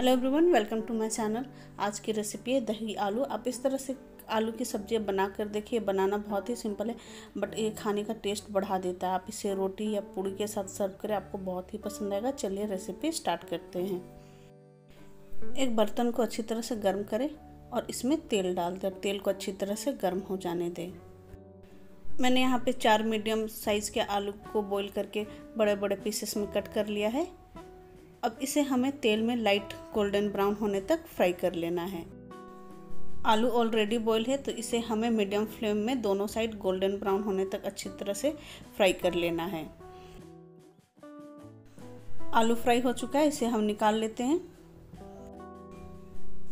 Hello everyone welcome to my channel आज की recipe है दही आलू। आप इस तरह से आलू की सब्ज़ी बना कर देखिए, बनाना बहुत ही सिंपल है बट ये खाने का टेस्ट बढ़ा देता है। आप इसे रोटी या पूड़ी के साथ सर्व करें, आपको बहुत ही पसंद आएगा। चलिए रेसिपी स्टार्ट करते हैं। एक बर्तन को अच्छी तरह से गर्म करें और इसमें तेल डाल दें। तेल को अच्छी तरह से गर्म हो जाने दें। मैंने यहाँ पे चार मीडियम साइज़ के आलू को बॉईल करके बड़े बड़े पीसेस में कट कर लिया है। अब इसे हमें तेल में लाइट गोल्डन ब्राउन होने तक फ्राई कर लेना है। आलू ऑलरेडी बॉयल है तो इसे हमें मीडियम फ्लेम में दोनों साइड गोल्डन ब्राउन होने तक अच्छी तरह से फ्राई कर लेना है। आलू फ्राई हो चुका है, इसे हम निकाल लेते हैं।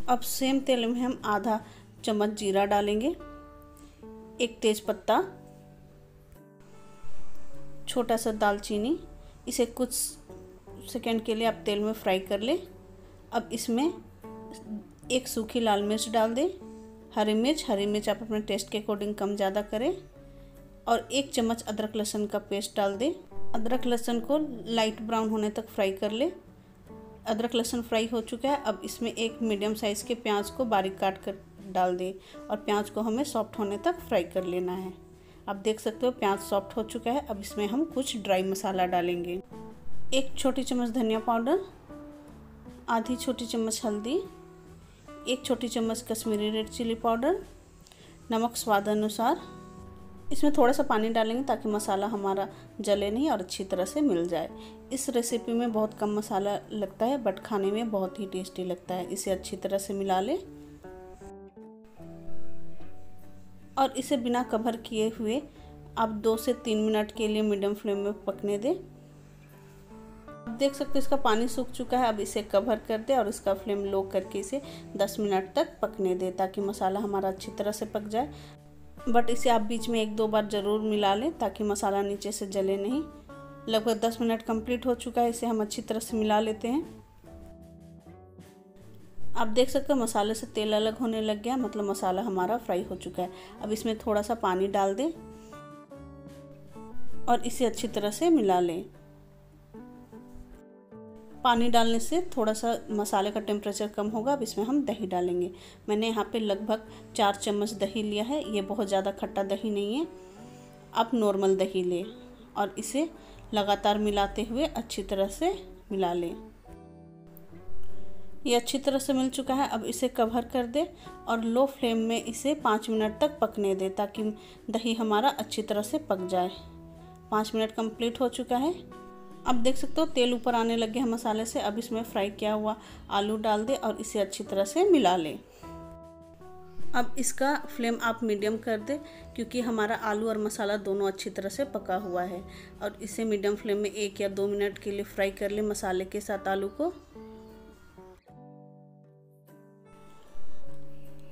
अब सेम तेल में हम आधा चम्मच जीरा डालेंगे, एक तेज पत्ता छोटा सा दालचीनी, इसे कुछ सेकेंड के लिए आप तेल में फ्राई कर लें। अब इसमें एक सूखी लाल मिर्च डाल दें। हरी मिर्च हरी मिर्च आप अपने टेस्ट के अकॉर्डिंग कम ज़्यादा करें। और एक चम्मच अदरक लहसुन का पेस्ट डाल दें। अदरक लहसुन को लाइट ब्राउन होने तक फ्राई कर ले। अदरक लहसुन फ्राई हो चुका है। अब इसमें एक मीडियम साइज़ के प्याज को बारीक काट कर डाल दें। और प्याज को हमें सॉफ्ट होने तक फ्राई कर लेना है। आप देख सकते हो प्याज सॉफ्ट हो चुका है। अब इसमें हम कुछ ड्राई मसाला डालेंगे। एक छोटी चम्मच धनिया पाउडर, आधी छोटी चम्मच हल्दी, एक छोटी चम्मच कश्मीरी रेड चिली पाउडर, नमक स्वाद अनुसार। इसमें थोड़ा सा पानी डालेंगे ताकि मसाला हमारा जले नहीं और अच्छी तरह से मिल जाए। इस रेसिपी में बहुत कम मसाला लगता है बट खाने में बहुत ही टेस्टी लगता है। इसे अच्छी तरह से मिला लें। और इसे बिना कवर किए हुए आप दो से तीन मिनट के लिए मीडियम फ्लेम में पकने दें। अब देख सकते हो, इसका पानी सूख चुका है, अब इसे कवर कर दे और इसका फ्लेम लो करके इसे 10 मिनट तक पकने दे ताकि मसाला हमारा अच्छी तरह से पक जाए। बट इसे आप बीच में एक दो बार ज़रूर मिला लें ताकि मसाला नीचे से जले नहीं। लगभग 10 मिनट कंप्लीट हो चुका है, इसे हम अच्छी तरह से मिला लेते हैं। आप देख सकते हो, मसाले से तेल अलग होने लग गया मतलब मसाला हमारा फ्राई हो चुका है। अब इसमें थोड़ा सा पानी डाल दें और इसे अच्छी तरह से मिला लें। पानी डालने से थोड़ा सा मसाले का टेम्परेचर कम होगा, अब इसमें हम दही डालेंगे। मैंने यहाँ पे लगभग चार चम्मच दही लिया है, ये बहुत ज़्यादा खट्टा दही नहीं है। आप नॉर्मल दही लें और इसे लगातार मिलाते हुए अच्छी तरह से मिला लें। ये अच्छी तरह से मिल चुका है, अब इसे कवर कर दे और लो फ्लेम में इसे पाँच मिनट तक पकने दे ताकि दही हमारा अच्छी तरह से पक जाए। पाँच मिनट कंप्लीट हो चुका है। अब देख सकते हो, तेल ऊपर आने लग गया मसाले से। अब इसमें फ्राई किया हुआ आलू डाल दे और इसे अच्छी तरह से मिला लें। अब इसका फ्लेम आप मीडियम कर दे, क्योंकि हमारा आलू और मसाला दोनों अच्छी तरह से पका हुआ है। और इसे मीडियम फ्लेम में एक या दो मिनट के लिए फ्राई कर ले मसाले के साथ आलू को।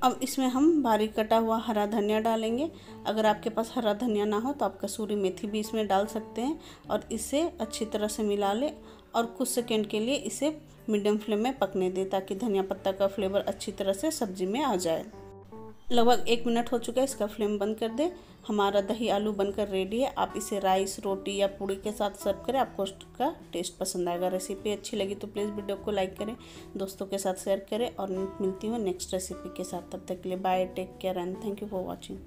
अब इसमें हम बारीक कटा हुआ हरा धनिया डालेंगे। अगर आपके पास हरा धनिया ना हो तो आप कसूरी मेथी भी इसमें डाल सकते हैं और इसे अच्छी तरह से मिला लें और कुछ सेकेंड के लिए इसे मीडियम फ्लेम में पकने दें ताकि धनिया पत्ता का फ्लेवर अच्छी तरह से सब्ज़ी में आ जाए। लगभग एक मिनट हो चुका है, इसका फ्लेम बंद कर दें। हमारा दही आलू बनकर रेडी है। आप इसे राइस रोटी या पूड़ी के साथ सर्व करें। आपको उसका टेस्ट पसंद आएगा। रेसिपी अच्छी लगी तो प्लीज़ वीडियो को लाइक करें, दोस्तों के साथ शेयर करें और मिलती हूँ नेक्स्ट रेसिपी के साथ। तब तक के लिए bye take care and thank you for watching